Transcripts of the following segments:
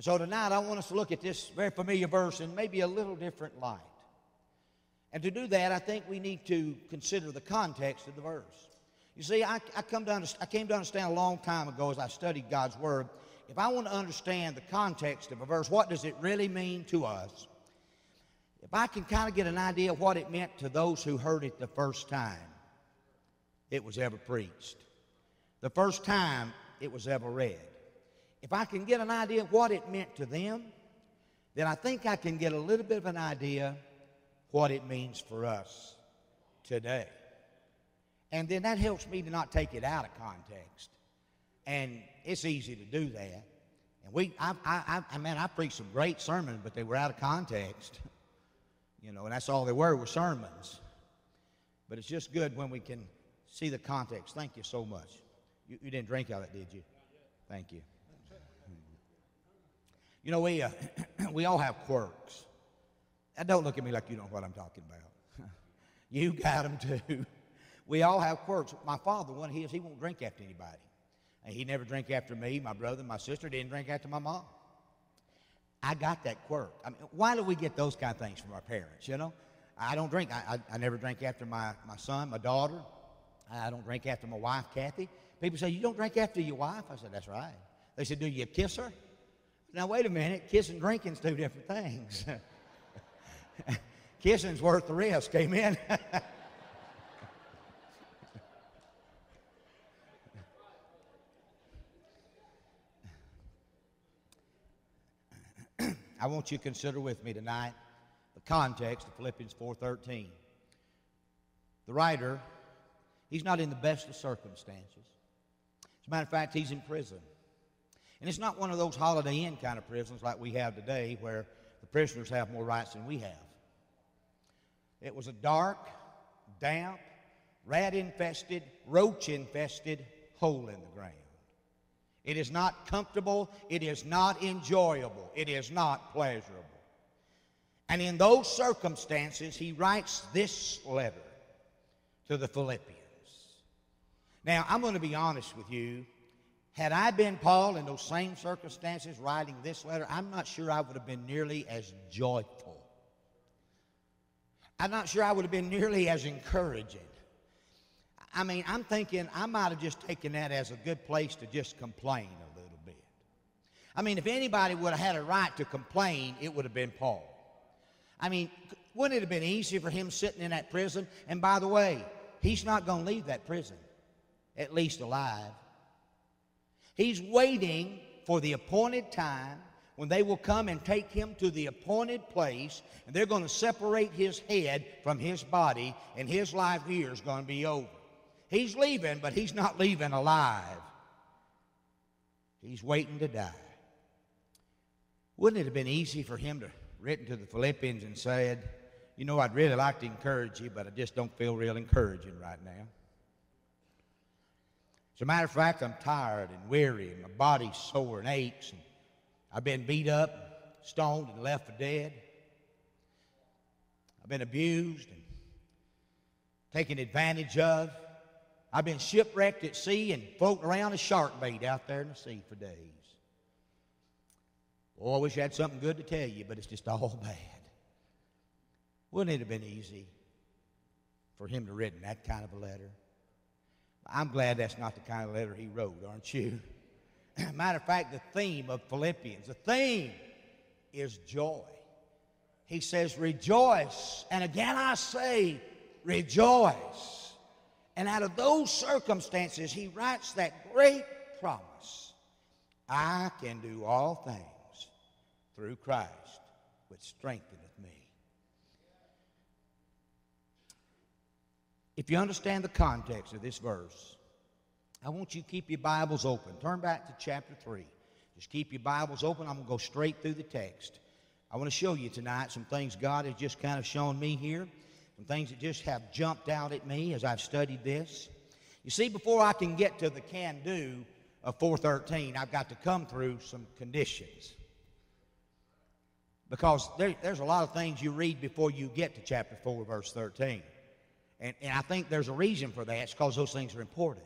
And so tonight I want us to look at this very familiar verse in maybe a little different light. And to do that, I think we need to consider the context of the verse. You see, I, I, come to I came to understand a long time ago as I studied God's Word, if I want to understand the context of a verse, what does it really mean to us? If I can kind of get an idea of what it meant to those who heard it the first time it was ever preached, the first time it was ever read, if I can get an idea of what it meant to them, then I think I can get a little bit of an idea what it means for us today. And then that helps me to not take it out of context. And it's easy to do that. And we, I, I, I, man, I preached some great sermons, but they were out of context. You know, and that's all they were, were sermons. But it's just good when we can see the context. Thank you so much. You, you didn't drink out of it, did you? Thank you. You know, we, uh, we all have quirks. And don't look at me like you know what I'm talking about. you got them too. We all have quirks. My father, one of his, he won't drink after anybody. And he never drank after me. My brother, my sister didn't drink after my mom. I got that quirk. I mean, why do we get those kind of things from our parents, you know? I don't drink. I, I, I never drank after my, my son, my daughter. I don't drink after my wife, Kathy. People say, You don't drink after your wife? I said, That's right. They said, Do you kiss her? Now, wait a minute. Kissing and drinking's two different things. Kissing's worth the risk. Amen. I want you to consider with me tonight the context of Philippians 4:13. The writer, he's not in the best of circumstances. As a matter of fact, he's in prison. And it's not one of those Holiday Inn kind of prisons like we have today where the prisoners have more rights than we have. It was a dark, damp, rat infested, roach infested hole in the ground. It is not comfortable. It is not enjoyable. It is not pleasurable. And in those circumstances, he writes this letter to the Philippians. Now, I'm going to be honest with you. Had I been Paul in those same circumstances writing this letter, I'm not sure I would have been nearly as joyful. I'm not sure I would have been nearly as encouraging. I mean, I'm thinking I might have just taken that as a good place to just complain a little bit. I mean, if anybody would have had a right to complain, it would have been Paul. I mean, wouldn't it have been easy for him sitting in that prison? And by the way, he's not going to leave that prison, at least alive. He's waiting for the appointed time when they will come and take him to the appointed place, and they're going to separate his head from his body, and his life here is going to be over. He's leaving, but he's not leaving alive. He's waiting to die. Wouldn't it have been easy for him to written to the Philippians and said, "You know, I'd really like to encourage you, but I just don't feel real encouraging right now." As a matter of fact, I'm tired and weary, and my body's sore and aches, and I've been beat up, stoned, and left for dead. I've been abused and taken advantage of. I've been shipwrecked at sea and floating around a shark bait out there in the sea for days. Oh, I wish I had something good to tell you, but it's just all bad. Wouldn't it have been easy for him to have written that kind of a letter? I'm glad that's not the kind of letter he wrote, aren't you? Matter of fact, the theme of Philippians, the theme is joy. He says, Rejoice. And again I say, Rejoice. And out of those circumstances, he writes that great promise I can do all things through Christ, which strengtheneth me. If you understand the context of this verse, I want you to keep your Bibles open. Turn back to chapter 3. Just keep your Bibles open. I'm going to go straight through the text. I want to show you tonight some things God has just kind of shown me here some things that just have jumped out at me as I've studied this. You see, before I can get to the can do of 413, I've got to come through some conditions. Because there, there's a lot of things you read before you get to chapter 4, verse 13. And, and I think there's a reason for that. It's because those things are important.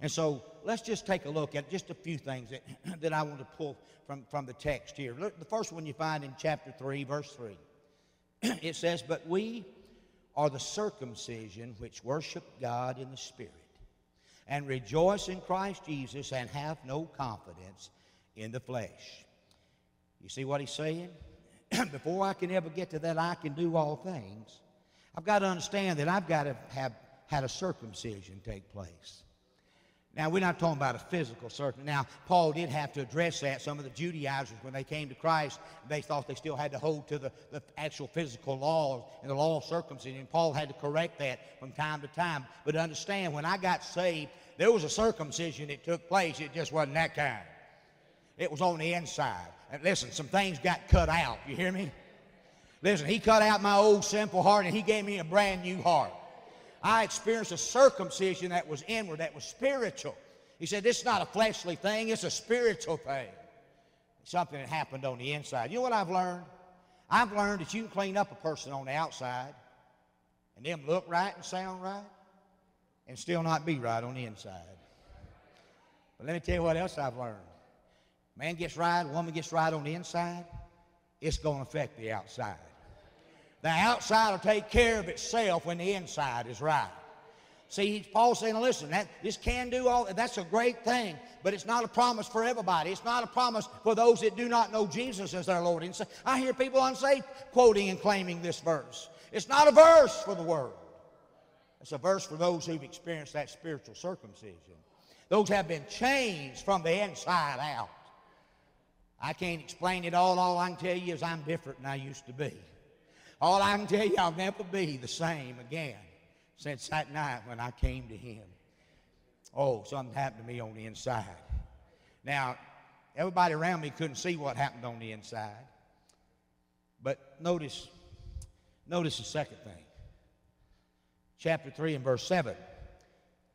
And so let's just take a look at just a few things that, that I want to pull from, from the text here. Look, the first one you find in chapter 3, verse 3. it says, But we are the circumcision which worship God in the Spirit, and rejoice in Christ Jesus, and have no confidence in the flesh. You see what he's saying? Before I can ever get to that, I can do all things. I've got to understand that I've got to have had a circumcision take place. Now, we're not talking about a physical circumcision. Now, Paul did have to address that. Some of the Judaizers, when they came to Christ, they thought they still had to hold to the, the actual physical laws and the law of circumcision. Paul had to correct that from time to time. But understand, when I got saved, there was a circumcision that took place. It just wasn't that kind. It was on the inside. And listen, some things got cut out. You hear me? Listen, he cut out my old sinful heart and he gave me a brand new heart. I experienced a circumcision that was inward, that was spiritual. He said, This is not a fleshly thing, it's a spiritual thing. something that happened on the inside. You know what I've learned? I've learned that you can clean up a person on the outside and them look right and sound right and still not be right on the inside. But let me tell you what else I've learned. Man gets right, woman gets right on the inside, it's going to affect the outside. The outside will take care of itself when the inside is right. See, Paul's saying, listen, that, this can do all, that's a great thing, but it's not a promise for everybody. It's not a promise for those that do not know Jesus as their Lord and Savior. I hear people unsaved quoting and claiming this verse. It's not a verse for the world. It's a verse for those who've experienced that spiritual circumcision. Those have been changed from the inside out. I can't explain it all. All I can tell you is I'm different than I used to be. All I can tell you, I'll never be the same again since that night when I came to Him. Oh, something happened to me on the inside. Now, everybody around me couldn't see what happened on the inside. But notice, notice the second thing. Chapter 3 and verse 7.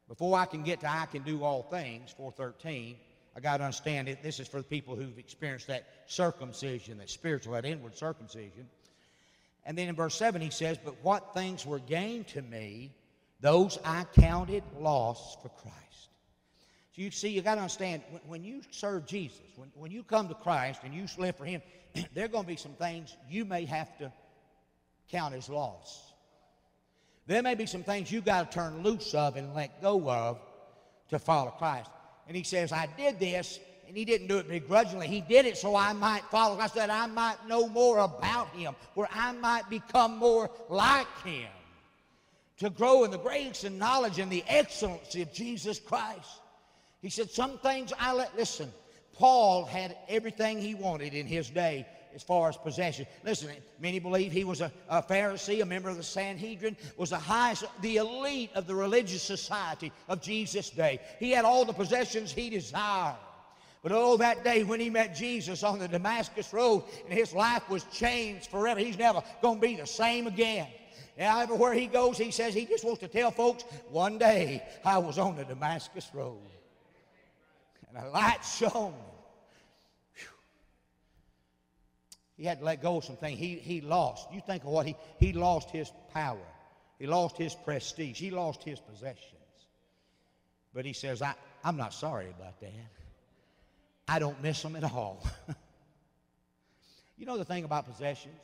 Before I can get to I can do all things, 413, I got to understand it. This is for the people who've experienced that circumcision, that spiritual, that inward circumcision. And then in verse 7, he says, But what things were gained to me, those I counted loss for Christ. So you see, you got to understand, when, when, you serve Jesus, when, when you come to Christ and you live for Him, there are going to be some things you may have to count as loss. There may be some things you got to turn loose of and let go of to follow Christ. And he says, I did this and he didn't do it begrudgingly. He did it so I might follow. I said, I might know more about him, where I might become more like him, to grow in the grace and knowledge and the excellency of Jesus Christ. He said, Some things I let, listen, Paul had everything he wanted in his day as far as possession. Listen, many believe he was a, a, Pharisee, a member of the Sanhedrin, was the highest, the elite of the religious society of Jesus' day. He had all the possessions he desired. But oh, that day when he met Jesus on the Damascus Road and his life was changed forever, he's never going to be the same again. Now, everywhere he goes, he says he just wants to tell folks, one day I was on the Damascus Road and a light shone. He had to let go of some things he, he lost. You think of what he, he lost his power. He lost his prestige. He lost his possessions. But he says, I, I'm not sorry about that. I don't miss them at all. you know the thing about possessions?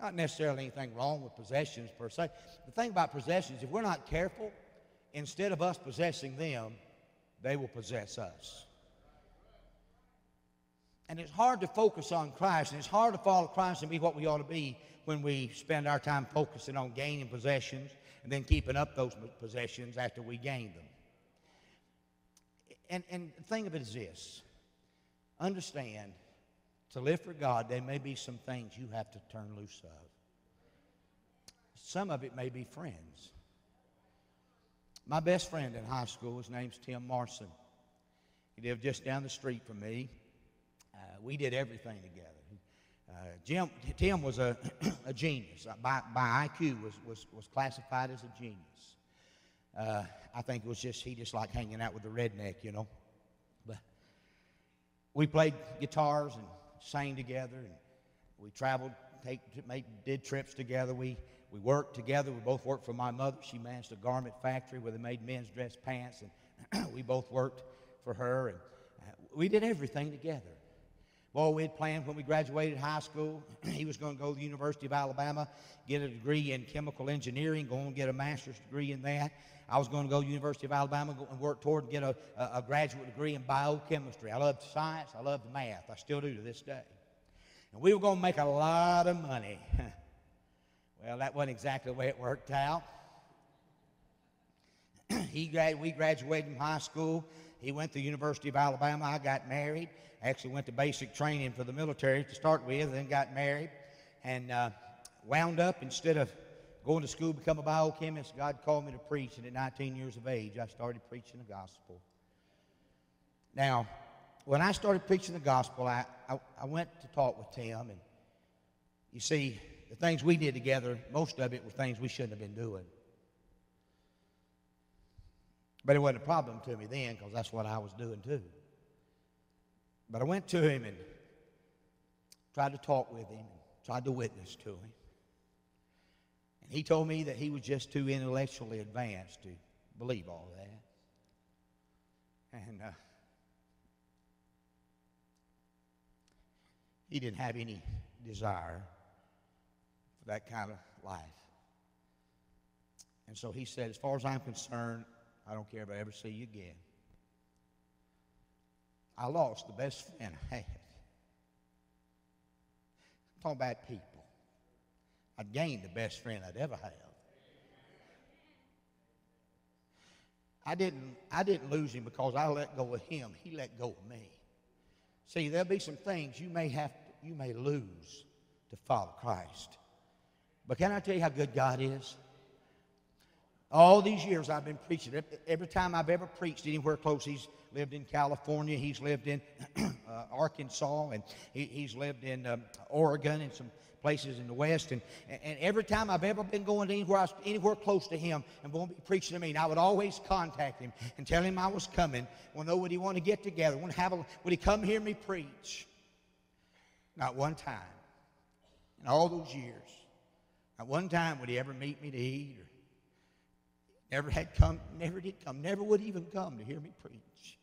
Not necessarily anything wrong with possessions per se. The thing about possessions, if we're not careful, instead of us possessing them, they will possess us. And it's hard to focus on Christ, and it's hard to follow Christ and be what we ought to be when we spend our time focusing on gaining possessions and then keeping up those possessions after we gain them. And, and the thing of it is this understand to live for God, there may be some things you have to turn loose of. Some of it may be friends. My best friend in high school, his name's Tim Marson. He lived just down the street from me. Uh, we did everything together. Uh, Jim, Tim was a, a genius. Uh, by, by IQ, was, was, was classified as a genius. Uh, I think it was just, he just liked hanging out with the redneck, you know we played guitars and sang together, and we traveled, take, did trips together. We, we worked together. We both worked for my mother. She managed a garment factory where they made men's dress pants and we both worked for her, and uh, we did everything together. Boy, we had planned when we graduated high school, he was going to go to the University of Alabama, get a degree in chemical engineering, go and get a master's degree in that. I was going to go to the University of Alabama and work toward and get a, a graduate degree in biochemistry. I loved science. I loved math. I still do to this day. And we were going to make a lot of money. well, that wasn't exactly the way it worked out. he grad, we graduated from high school. He went to the University of Alabama. I got married. Actually went to basic training for the military to start with, then got married, and uh, wound up instead of going to school become a biochemist, God called me to preach, and at 19 years of age, I started preaching the gospel. Now, when I started preaching the gospel, I, I, I went to talk with Tim, and you see, the things we did together, most of it were things we shouldn't have been doing. But it wasn't a problem to me then because that's what I was doing too. But I went to him and tried to talk with him and tried to witness to him. And he told me that he was just too intellectually advanced to believe all that. And uh, he didn't have any desire for that kind of life. And so he said, as far as I'm concerned, I don't care if I ever see you again. I lost the best friend I had. I'm talking about people. I gained the best friend I'd ever have. I didn't, I didn't lose him because I let go of him. He let go of me. See, there'll be some things you may have, to, you may lose to follow Christ. But can I tell you how good God is? All these years I've been preaching. Every time I've ever preached anywhere close, he's lived in California, he's lived in uh, Arkansas, and he, he's lived in um, Oregon and some places in the West. And, and every time I've ever been going anywhere, anywhere close to him and going to be preaching to me, and I would always contact him and tell him I was coming. Well, know, would he want to get together? Have a, would he come hear me preach? Not one time in all those years. Not one time would he ever meet me to eat or Never had come, never did come, never would even come to hear me preach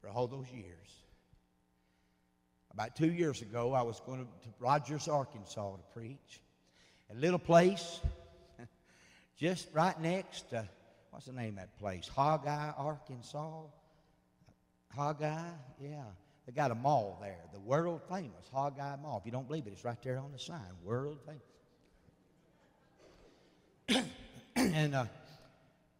for all those years. About two years ago, I was going to, Rogers, Arkansas to preach. A little place just right next to, what's the name of that place? Hogeye, Arkansas. Hogeye, yeah. They got a mall there, the world famous Hogeye Mall. If you don't believe it, it's right there on the sign, world famous. and uh,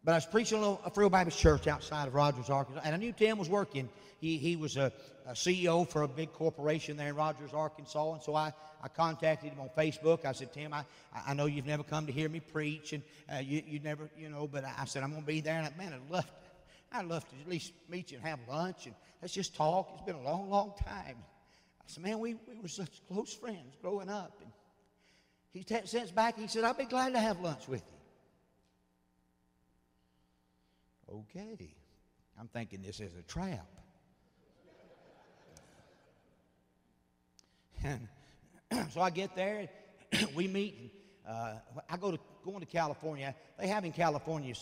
but I was preaching a, a Free Baptist church outside of Rogers, Arkansas, and I knew Tim was working. He, he was a, a, CEO for a big corporation there in Rogers, Arkansas, and so I, I contacted him on Facebook. I said, Tim, I, I know you've never come to hear me preach, and uh, you, you never, you know, but I said, I'm going to be there, and I, man, I'd love, to, I'd love to at least meet you and have lunch, and let's just talk. It's been a long, long time. I said, man, we, we were such close friends growing up. And he t- sends back, he said, I'll be glad to have lunch with you. Okay. I'm thinking this is a trap. And so I get there, we meet. Uh, I go to going to California. They have in California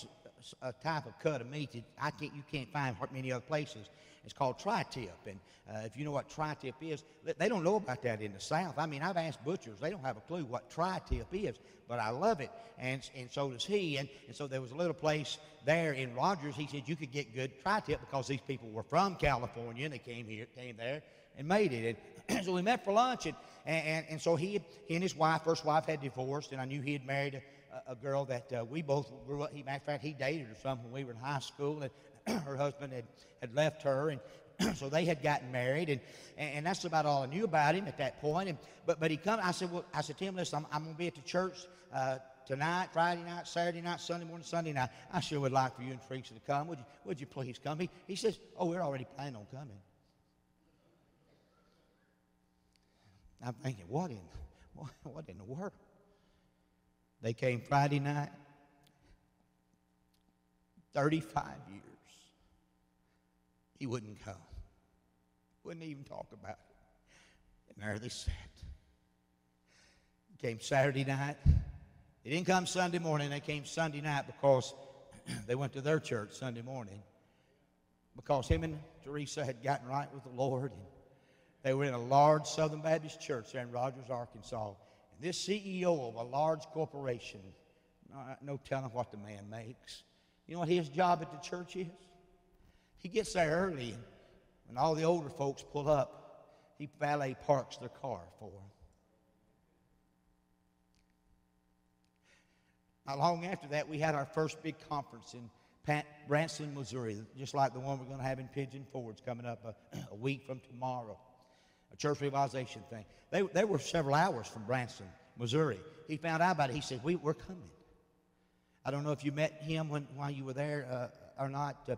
a type of cut of meat that I can't, you can't find many other places. It's called tri-tip, and uh, if you know what tri-tip is, they don't know about that in the South. I mean, I've asked butchers; they don't have a clue what tri-tip is, but I love it, and and so does he. And, and so there was a little place there in Rogers. He said you could get good tri-tip because these people were from California and they came here, came there, and made it. And so we met for lunch, and and, and so he he and his wife, first wife, had divorced, and I knew he had married. A, a girl that uh, we both grew up. He, matter of fact, he dated her some when we were in high school, and her husband had, had left her, and so they had gotten married, and, and that's about all I knew about him at that point. And, but but he come. I said, well, I said, Tim, listen, I'm, I'm going to be at the church uh, tonight, Friday night, Saturday night, Sunday morning, Sunday night. I sure would like for you and Teresa to come. Would you Would you please come? He, he says, oh, we're already planning on coming. I'm thinking, what in what, what in the world? They came Friday night, 35 years. He wouldn't come, wouldn't even talk about it. And there they sat. Came Saturday night. They didn't come Sunday morning, they came Sunday night because they went to their church Sunday morning because him and Teresa had gotten right with the Lord. And they were in a large Southern Baptist church there in Rogers, Arkansas. And this CEO of a large corporation, no telling what the man makes. You know what his job at the church is? He gets there early, and all the older folks pull up, he valet parks their car for them. Not long after that, we had our first big conference in Branson, Missouri, just like the one we're going to have in Pigeon Forge coming up a, a week from tomorrow. A church revitalization thing. They, they were several hours from Branson, Missouri. He found out about it. He said, we, We're coming. I don't know if you met him when, while you were there uh, or not, uh,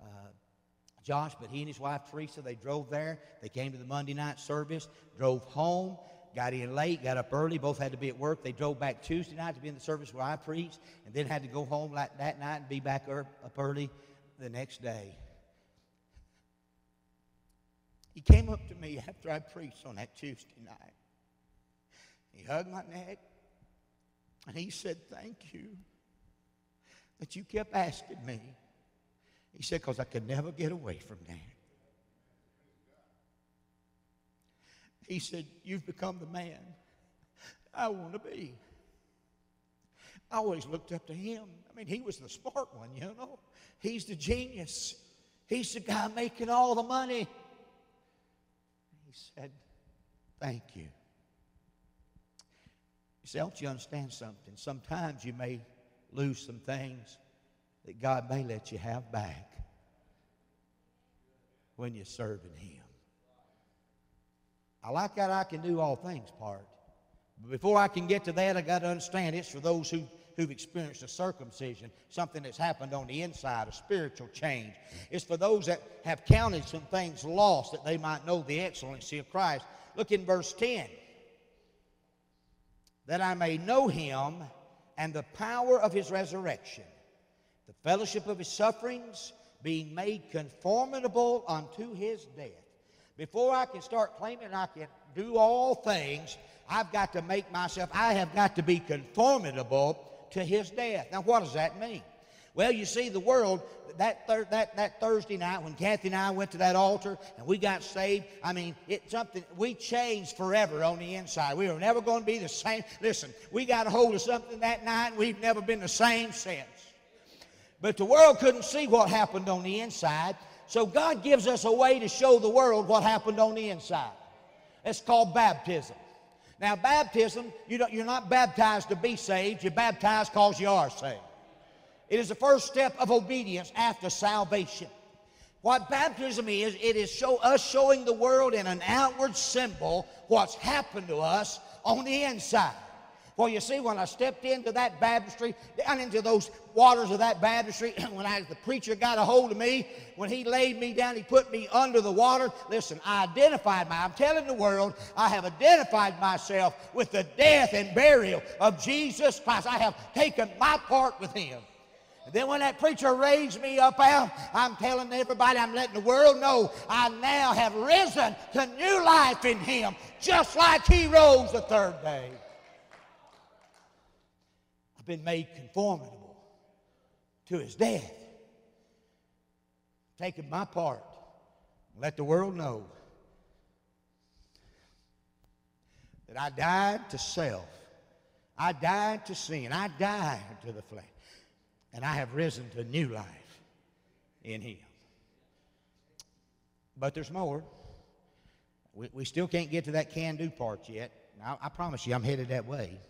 uh, Josh, but he and his wife Teresa, they drove there. They came to the Monday night service, drove home got in late, got up early. Both had to be at work. They drove back Tuesday night to be in the service where I preached, and then had to go home like that night and be back up early the next day. He came up to me after I preached on that Tuesday night. He hugged my neck, and he said, Thank you that you kept asking me. He said, Because I could never get away from that. He said, You've become the man I want to be. I always looked up to him. I mean, he was the smart one, you know. He's the genius. He's the guy making all the money. He said, Thank you. You see, don't you understand something? Sometimes you may lose some things that God may let you have back when you're serving Him. I like that I can do all things part. But before I can get to that, I got to understand it's for those who, who've experienced a circumcision, something that's happened on the inside, a spiritual change. It's for those that have counted some things lost that they might know the excellency of Christ. Look in verse 10. That I may know him and the power of his resurrection, the fellowship of his sufferings, being made conformable unto his death before I can start claiming I can do all things, I've got to make myself, I have got to be conformable to his death. Now, what does that mean? Well, you see, the world, that, thir- that, that Thursday night when Kathy and I went to that altar and we got saved, I mean, it's something, we changed forever on the inside. We were never going to be the same. Listen, we got a hold of something that night and we've never been the same since. But the world couldn't see what happened on the inside. So God gives us a way to show the world what happened on the inside. It's called baptism. Now, baptism, you you're not baptized to be saved, you're baptized because you are saved. It is the first step of obedience after salvation. What baptism is, it is show, us showing the world in an outward symbol what's happened to us on the inside. Well, you see, when I stepped into that baptistry, down into those waters of that baptistry, when I, the preacher got a hold of me, when he laid me down, he put me under the water. Listen, I identified my, I'm telling the world, I have identified myself with the death and burial of Jesus Christ. I have taken my part with him. And then when that preacher raised me up out, I'm telling everybody, I'm letting the world know I now have risen to new life in him, just like he rose the third day. I've been made conformable to his death. Taking my part. Let the world know that I died to self. I died to sin. I died to the flesh. And I have risen to new life in him. But there's more. We, we still can't get to that can do part yet. I, I promise you, I'm headed that way.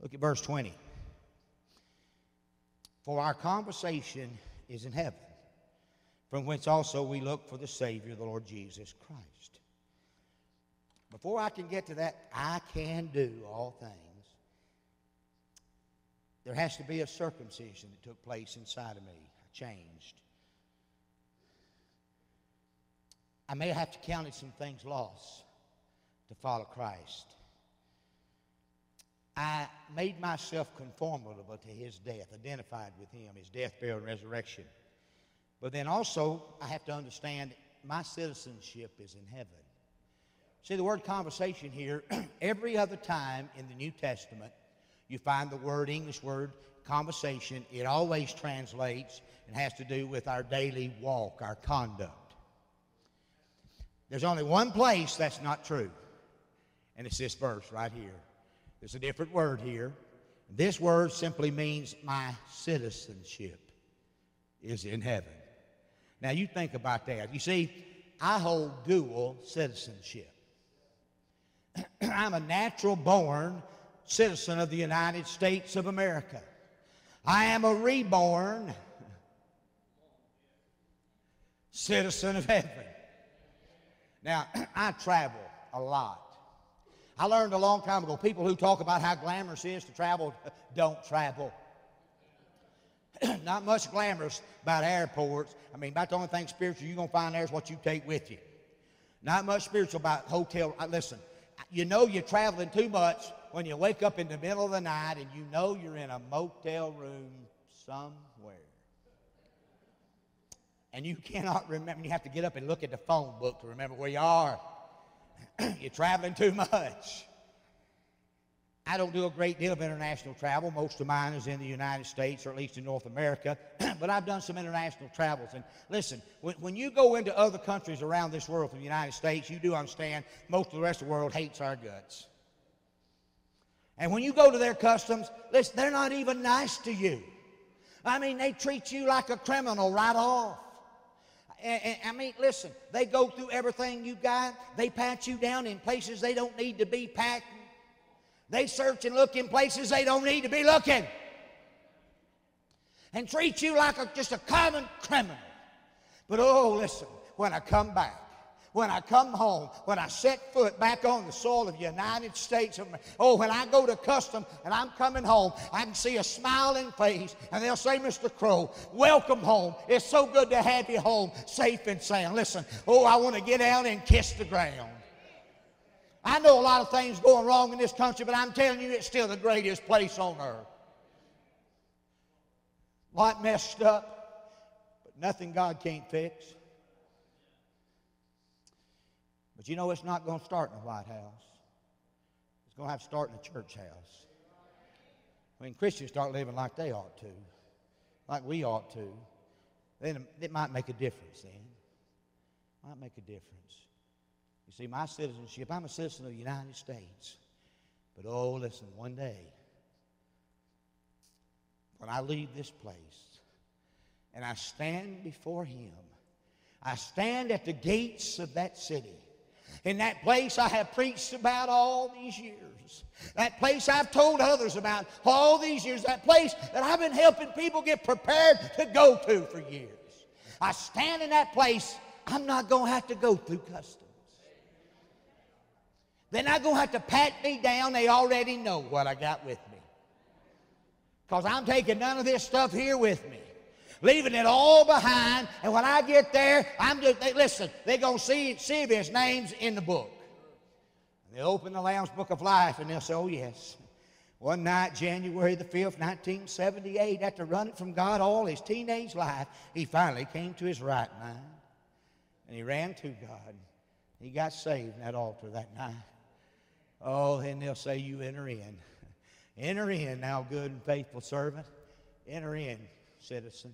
Look at verse 20. For our conversation is in heaven, from whence also we look for the Savior, the Lord Jesus Christ. Before I can get to that, I can do all things. There has to be a circumcision that took place inside of me. I changed. I may have to count some things lost to follow Christ. I made myself conformable to his death, identified with him, his death, burial, and resurrection. But then also, I have to understand my citizenship is in heaven. See, the word conversation here, every other time in the New Testament, You find the word, English word, conversation, it always translates and has to do with our daily walk, our conduct. There's only one place that's not true, and it's this verse right here. There's a different word here. This word simply means my citizenship is in heaven. Now you think about that. You see, I hold dual citizenship. I'm a natural born citizen of the United States of America. I am a reborn citizen of heaven. Now, I travel a lot. I learned a long time ago people who talk about how glamorous it is to travel don't travel. Not much glamorous about airports. I mean, about the only thing spiritual you're going to find there is what you take with you. Not much spiritual about hotel. Uh, listen, you know you're traveling too much when you wake up in the middle of the night and you know you're in a motel room somewhere. And you cannot remember, you have to get up and look at the phone book to remember where you are. you're traveling too much. I don't do a great deal of international travel. Most of mine is in the United States or at least in North America. but I've done some international travels. And listen, when, when you go into other countries around this world from the United States, you do understand most of the rest of the world hates our guts. And when you go to their customs, listen, they're not even nice to you. I mean, they treat you like a criminal right off. I mean, listen, they go through everything you got. They pat you down in places they don't need to be packed they search and look in places they don't need to be looking and treat you like a, just a common criminal. But oh, listen, when I come back, when I come home, when I set foot back on the soil of the United States of oh, when I go to custom and I'm coming home, I can see a smiling face, and they'll say, Mr. Crowe, welcome home. It's so good to have you home, safe and sound. Listen, oh, I want to get out and kiss the ground. I know a lot of things going wrong in this country, but I'm telling you, it's still the greatest place on earth. A lot messed up, but nothing God can't fix. But you know, it's not going to start in the White House. It's going to have to start in the church house. When Christians start living like they ought to, like we ought to, then it might make a difference then. Might make a difference. You see, my citizenship, I'm a citizen of the United States. But oh, listen, one day, when I leave this place and I stand before Him, I stand at the gates of that city. In that place I have preached about all these years. That place I've told others about all these years. That place that I've been helping people get prepared to go to for years. I stand in that place. I'm not going to have to go through customs. They're not going to have to pat me down. They already know what I got with me. Because I'm taking none of this stuff here with me. Leaving it all behind. And when I get there, I'm just, they, listen, they're going to see, see if his name's in the book. And they'll open the Lamb's Book of Life and they'll say, oh, yes. One night, January the 5th, 1978, after running from God all his teenage life, he finally came to his right mind. And he ran to God. He got saved in that altar that night. Oh, and they'll say, You enter in. enter in, now, good and faithful servant. Enter in, citizen.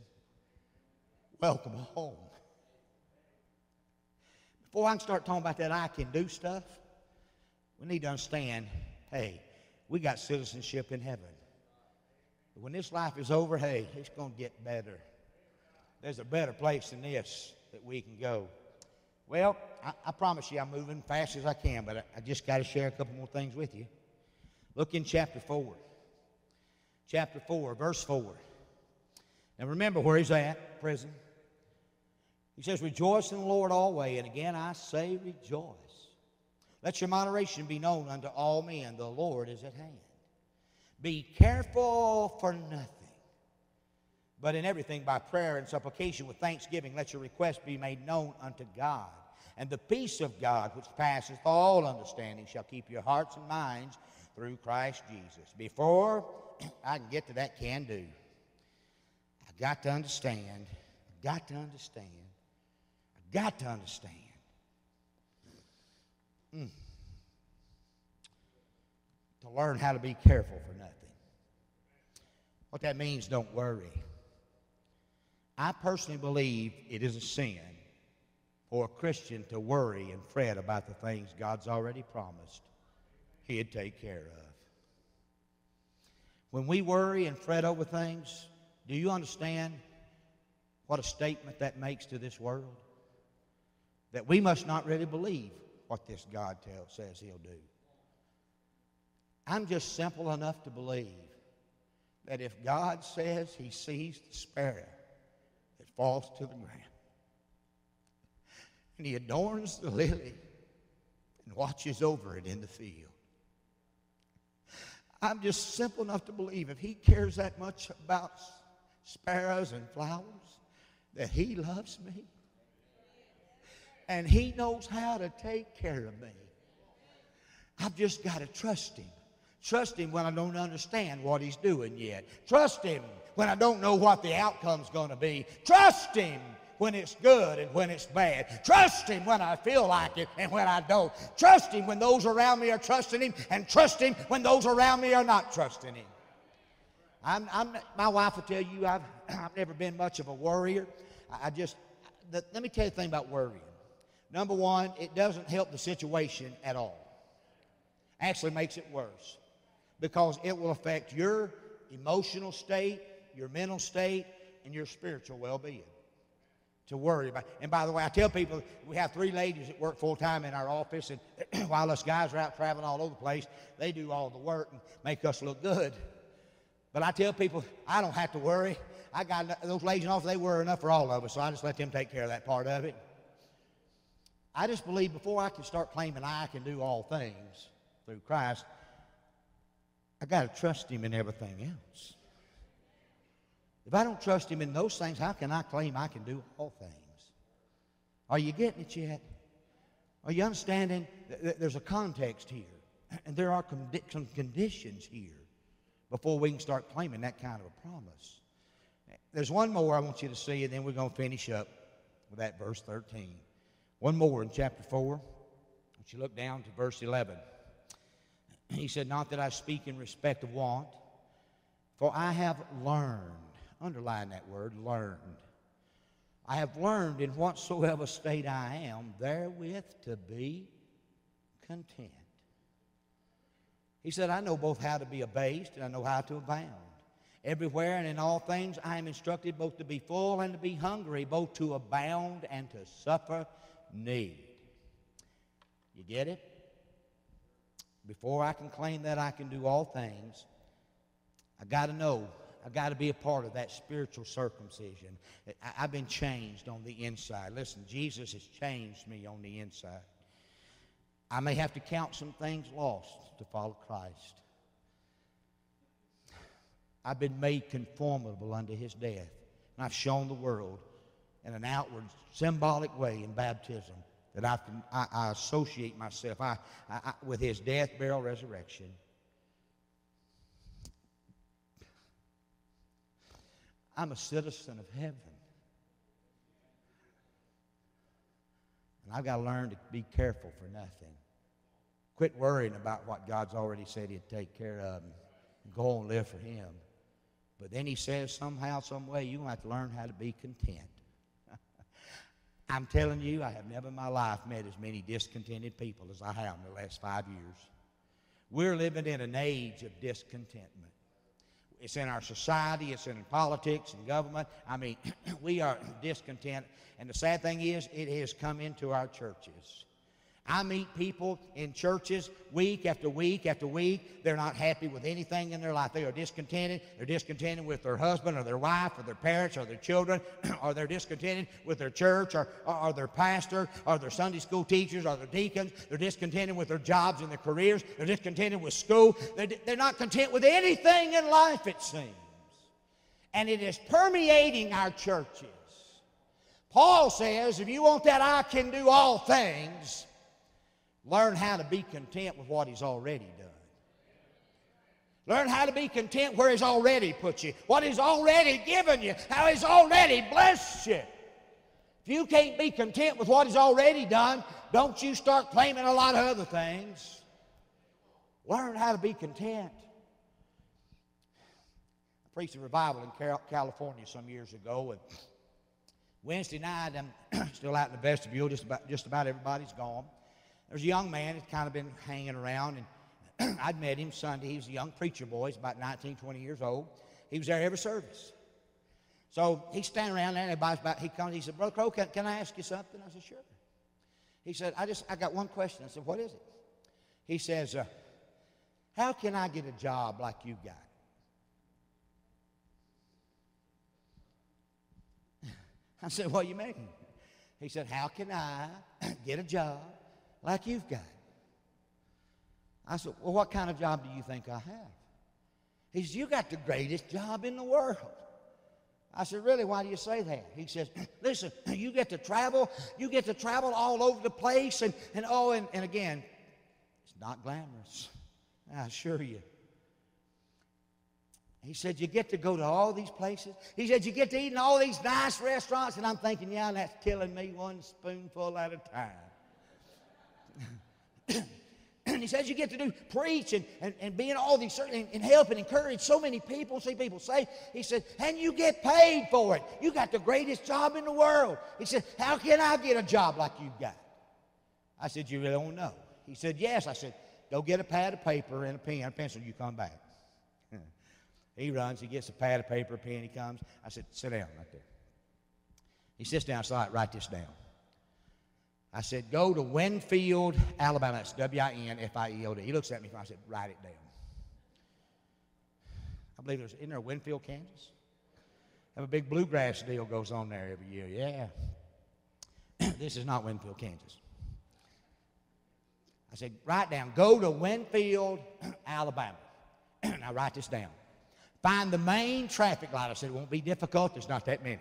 Welcome home. Before I can start talking about that, I can do stuff. We need to understand hey, we got citizenship in heaven. When this life is over, hey, it's going to get better. There's a better place than this that we can go. Well, I, I, promise you I'm moving fast as I can, but I, I just got to share a couple more things with you. Look in chapter 4. Chapter 4, verse 4. Now remember where he's at, prison. He says, Rejoice in the Lord always. And again I say, Rejoice. Let your moderation be known unto all men. The Lord is at hand. Be careful for nothing. But in everything, by prayer and supplication with thanksgiving, let your requests be made known unto God. And the peace of God, which passeth all understanding, shall keep your hearts and minds through Christ Jesus. Before I can get to that can do, I've got to understand, got to understand, got to understand. Mm. To learn how to be careful for nothing. What that means, don't worry. I personally believe it is a sin for a Christian to worry and fret about the things God's already promised He'd take care of. When we worry and fret over things, do you understand what a statement that makes to this world? That we must not really believe what this God says He'll do. I'm just simple enough to believe that if God says He sees the sparrow that falls to the ground, and He adorns the lily and watches over it in the field, I'm just simple enough to believe if He cares that much about sparrows and flowers, that He loves me. And He knows how to take care of me. I've just got to trust Him. Trust Him when I don't understand what He's doing yet. Trust Him when I don't know what the outcome's going to be. Trust Him when it's good and when it's bad. Trust Him when I feel like it and when I don't. Trust Him when those around me are trusting Him, and trust Him when those around me are not trusting Him. I'm, I'm, my wife will tell you I've, I've never been much of a worrier. I, just, the, let me tell you the thing about worrying. Number one, it doesn't help the situation at all. Actually makes it worse because it will affect your emotional state, your mental state, and your spiritual well-being to worry about. And by the way, I tell people we have three ladies that work full time in our office, and while us guys are out traveling all over the place, they do all the work and make us look good. But I tell people I don't have to worry. I got those ladies office; they worry enough for all of us, so I just let them take care of that part of it. I just believe before I can start claiming I can do all things through Christ, I got to trust Him in everything else. If I don't trust Him in those things, how can I claim I can do all things? Are you getting it yet? Are you understanding? That there's a context here, and there are some conditions here before we can start claiming that kind of a promise. There's one more I want you to see, and then we're going to finish up with that verse 13. One more in chapter 4. Once you look down to verse 11. He said, Not that I speak in respect of want, for I have learned Underline that word, learned. I have learned in whatsoever state I am, therewith to be content. He said, I know both how to be abased and I know how to abound. Everywhere and in all things I am instructed both to be full and to be hungry, both to abound and to suffer need. You get it? Before I can claim that I can do all things, I got to know I've got to be a part of that spiritual circumcision. I, have been changed on the inside. Listen, Jesus has changed me on the inside. I may have to count some things lost to follow Christ. I've been made conformable unto his death. And I've shown the world in an outward, symbolic way in baptism that I, can, I, I associate myself I, I, with his death, burial, resurrection. I'm a citizen of heaven. And I've got to learn to be careful for nothing. Quit worrying about what God's already said He'd take care of and go and live for Him. But then He says, somehow, some way, you're going to have to learn how to be content. I'm telling you, I have never in my life met as many discontented people as I have in the last five years. We're living in an age of discontentment. It's in our society, it's in politics and government. I mean, we are discontent. And the sad thing is, it has come into our churches. I meet people in churches week after week after week. They're not happy with anything in their life. They are discontented. They're discontented with their husband or their wife or their parents or their children, or they're discontented with their church or, or, their pastor or their Sunday school teachers or their deacons. They're discontented with their jobs and their careers. They're discontented with school. They're, they're not content with anything in life, it seems. And it is permeating our churches. Paul says, if you want that I can do all things, Learn how to be content with what He's already done. Learn how to be content where He's already put you, what He's already given you, how He's already blessed you. If you can't be content with what He's already done, don't you start claiming a lot of other things. Learn how to be content. I preached a revival in California some years ago, and Wednesday night, I'm still out in the vestibule, just about, just about everybody's gone. There's a young man that's kind of been hanging around, and I'd met him Sunday. He was a young preacher boy. He's about 19, 20 years old. He was there every service. So he's standing around there, and everybody's about, he comes, he said, Brother Crowe, can, can I ask you something? I said, sure. He said, I just, I got one question. I said, what is it? He says, uh, how can I get a job like you got? I said, What do you mean? He said, How can I get a job like you've got? I said, Well, what kind of job do you think I have? He said, You got the greatest job in the world. I said, Really? Why do you say that? He says, Listen, you get to travel, you get to travel all over the place, and, and oh, and, and again, it's not glamorous. I assure you. He said, You get to go to all these places. He said, You get to eat in all these nice restaurants. And I'm thinking, Yeah, that's killing me one spoonful at a time. and he says, You get to do preach and, and, and be in all these, and, and help and encourage so many people, see people say. He said, And you get paid for it. You got the greatest job in the world. He said, How can I get a job like you've got? I said, You really don't know. He said, Yes. I said, Go get a pad of paper and a pen, a pencil, you come back. He runs, he gets a pad of paper, a pen, he comes. I said, sit down right there. He sits down, so I write this down. I said, go to Winfield, Alabama. That's W-I-N-F-I-E-L-D. He looks at me, I said, write it down. I believe there's, isn't there Winfield, Kansas? Have a big bluegrass deal goes on there every year. Yeah. this is not Winfield, Kansas. I said, write down, go to Winfield, Alabama. now write this down. Find the main traffic light. I said, it won't be difficult. There's not that many.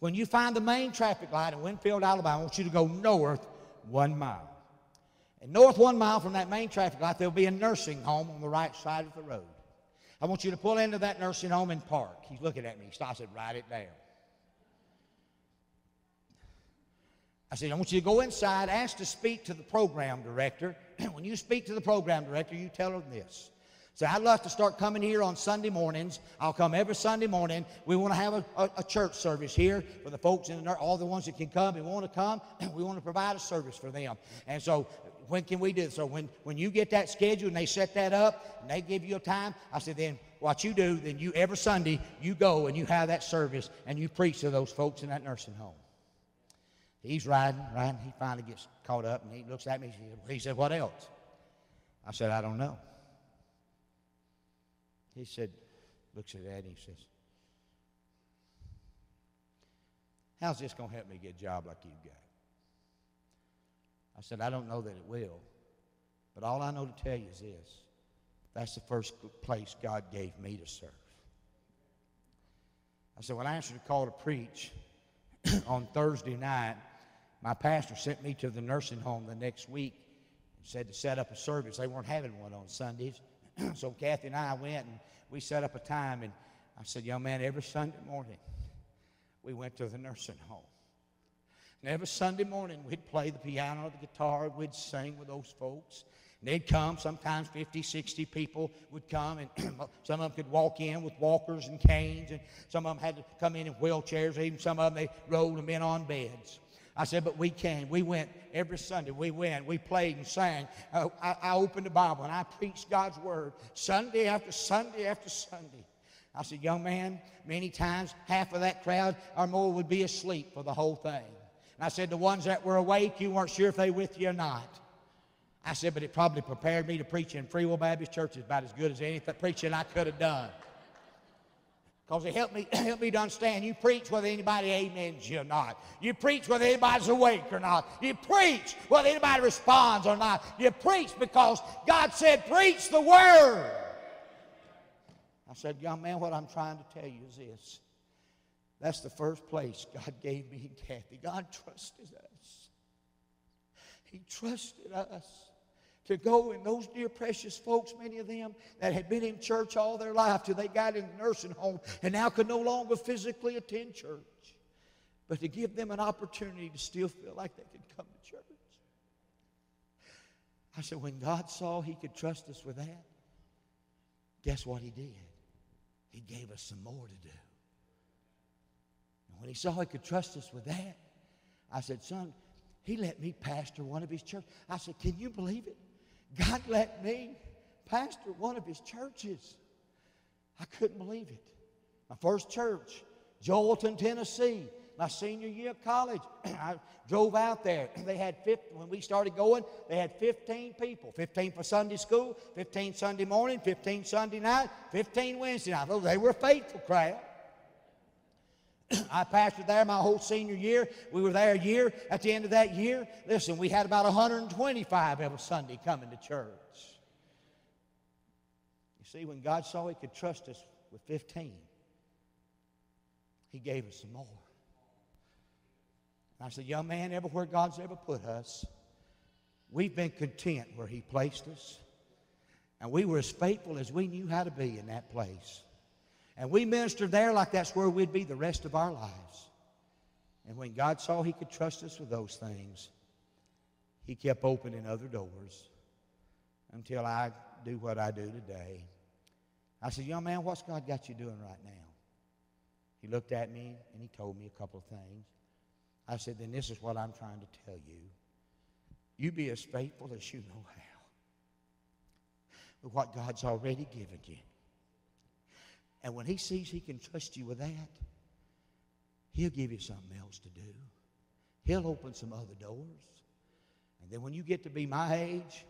When you find the main traffic light in Winfield, Alabama, I want you to go north one mile. And north one mile from that main traffic light, there'll be a nursing home on the right side of the road. I want you to pull into that nursing home and park. He's looking at me. He stops and write it down. I said, I want you to go inside, ask to speak to the program director. And when you speak to the program director, you tell him this. So I'd love to start coming here on Sunday mornings. I'll come every Sunday morning. We want to have a, a, a church service here for the folks in the, all the ones that can come and want to come. we want to provide a service for them. And so when can we do it? So when, when you get that schedule and they set that up and they give you a time, I said, then what you do, then you every Sunday you go and you have that service and you preach to those folks in that nursing home. He's riding, riding. He finally gets caught up and he looks at me. He said, What else? I said, I don't know. He said, looks at that and he says, How's this going to help me get a job like you've got? I said, I don't know that it will, but all I know to tell you is this that's the first place God gave me to serve. I said, when I answered the call to preach on Thursday night, my pastor sent me to the nursing home the next week and said to set up a service. They weren't having one on Sundays. So Kathy and I went and we set up a time, and I said, Young man, every Sunday morning we went to the nursing home. And every Sunday morning we'd play the piano or the guitar, we'd sing with those folks. And they'd come, sometimes 50, 60 people would come, and some of them could walk in with walkers and canes, and some of them had to come in in wheelchairs, even some of them they rolled them in on beds. I said, but we came. We went every Sunday. We went. We played and sang. Uh, I, I opened the Bible and I preached God's Word Sunday after Sunday after Sunday. I said, young man, many times half of that crowd or more would be asleep for the whole thing. And I said, the ones that were awake, you weren't sure if they with you or not. I said, but it probably prepared me to preach in Free Will Baptist Church about as good as any preaching I could have done. Because it helped me, helped me to understand you preach whether anybody amens you or not. You preach whether anybody's awake or not. You preach whether anybody responds or not. You preach because God said, preach the word. I said, young man, what I'm trying to tell you is this. That's the first place God gave me and Kathy. God trusted us. He trusted us to go and those dear precious folks, many of them that had been in church all their life till they got in the nursing home and now could no longer physically attend church, but to give them an opportunity to still feel like they could come to church. I said, when God saw He could trust us with that, guess what He did? He gave us some more to do. And when he saw he could trust us with that, I said, Son, he let me pastor one of his churches. I said, Can you believe it? God let me pastor one of his churches. I couldn't believe it. My first church, Joelton, Tennessee, my senior year of college. I drove out there. They had 50, when we started going, they had 15 people. 15 for Sunday school, 15 Sunday morning, 15 Sunday night, 15 Wednesday night. Oh, they were a faithful crowd. I pastored there my whole senior year. We were there a year. At the end of that year, listen, we had about 125 every Sunday coming to church. You see, when God saw He could trust us with 15, He gave us some more. And I said, Young man, everywhere God's ever put us, we've been content where He placed us. And we were as faithful as we knew how to be in that place. And we ministered there like that's where we'd be the rest of our lives. And when God saw He could trust us with those things, He kept opening other doors until I do what I do today. I said, Young man, what's God got you doing right now? He looked at me and he told me a couple of things. I said, Then this is what I'm trying to tell you. You be as faithful as you know how with what God's already given you. And when He sees He can trust you with that, He'll give you something else to do. He'll open some other doors. And then when you get to be my age,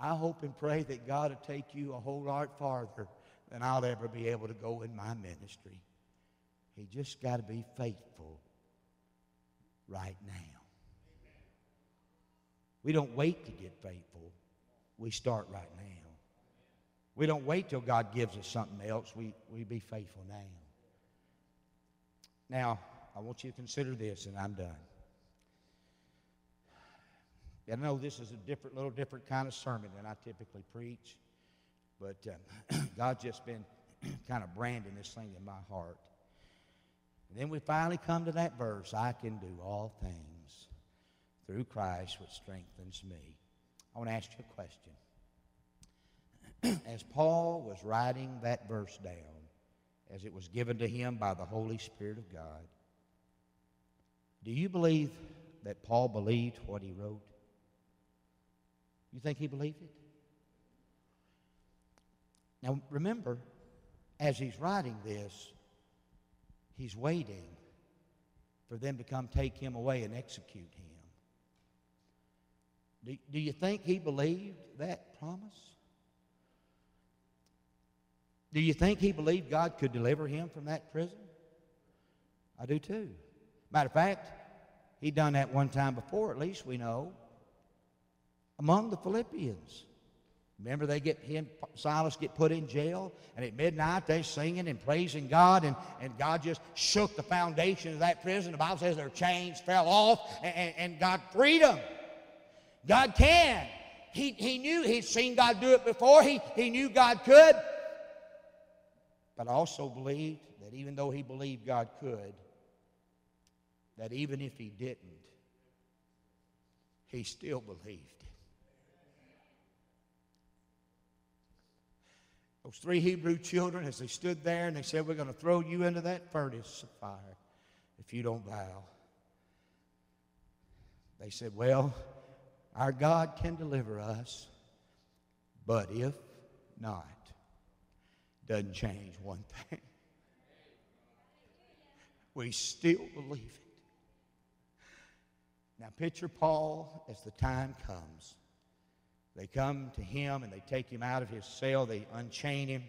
I hope and pray that God will take you a whole lot farther than I'll ever be able to go in my ministry. He just got to be faithful right now. We don't wait to get faithful. We start right now. We don't wait till God gives us something else. We, we be faithful now. Now, I want you to consider this, and I'm done. I know this is a different, little different kind of sermon than I typically preach, but uh, God's just been kind of branding this thing in my heart. And then we finally come to that verse I can do all things through Christ, which strengthens me. I want to ask you a question. as Paul was writing that verse down, as it was given to him by the Holy Spirit of God, do you believe that Paul believed what he wrote? You think he believed it? Now remember, as he's writing this, he's waiting for them to come take him away and execute him. Do, do you think he believed that promise? Do you think he believed God could deliver him from that prison? I do too. Matter of fact, he'd done that one time before, at least we know, among the Philippians. Remember, they get him, Silas get put in jail, and at midnight they're singing and praising God, and, and God just shook the foundation of that prison. The Bible says their chains fell off, and, and God freed them. God can. He, he knew he'd seen God do it before. He, he knew God could. But also believed that even though he believed God could, that even if he didn't, he still believed. Those three Hebrew children, as they stood there and they said, We're going to throw you into that furnace of fire if you don't bow. They said, Well, our God can deliver us, but if not, doesn't change one thing. We still believe it. Now, picture Paul as the time comes. They come to him and they take him out of his cell, they unchain him,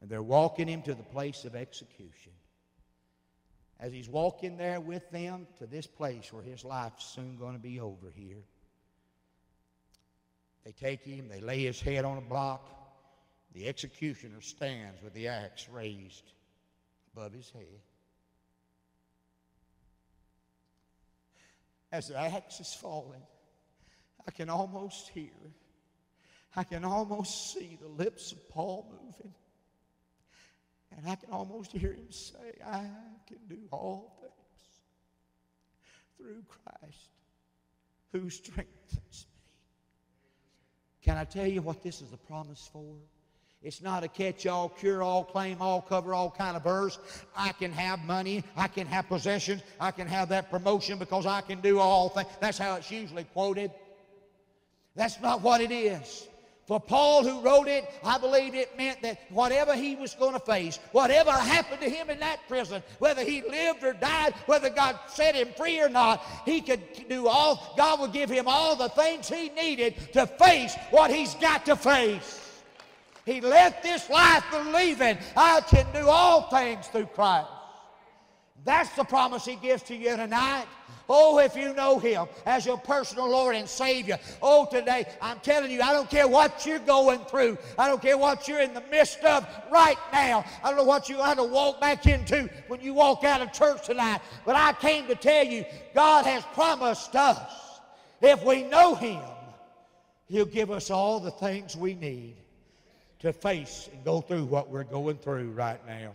and they're walking him to the place of execution. As he's walking there with them to this place where his life's soon going to be over here, they take him, they lay his head on a block, the executioner stands with the axe raised above his head. As the axe is falling, I can almost hear, I can almost see the lips of Paul moving. And I can almost hear him say, I can do all things through Christ who strengthens me. Can I tell you what this is a promise for? It's not a catch-all, cure-all, claim-all, cover-all kind of verse. I can have money, I can have possessions, I can have that promotion because I can do all things. That's how it's usually quoted. That's not what it is. For Paul, who wrote it, I believe it meant that whatever he was going to face, whatever happened to him in that prison, whether he lived or died, whether God set him free or not, he could do all, God would give him all the things he needed to face what he's got to face. He left this life believing I can do all things through Christ. That's the promise He gives to you tonight. Oh, if you know Him as your personal Lord and Savior. Oh, today, I'm telling you, I don't care what you're going through. I don't care what you're in the midst of right now. I don't know what you have to walk back into when you walk out of church tonight. But I came to tell you, God has promised us, if we know Him, He'll give us all the things we need to face and go through what we're going through right now.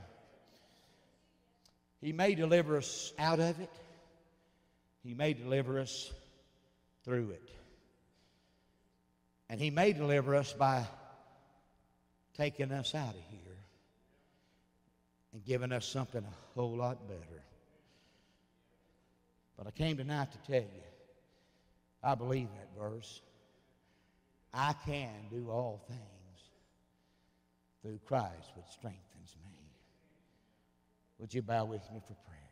He may deliver us out of it, He may deliver us through it. And He may deliver us by taking us out of here and giving us something a whole lot better. But I came tonight to tell you, I believe that verse. I can do all things through Christ which strengthens me. Would you bow with me for prayer?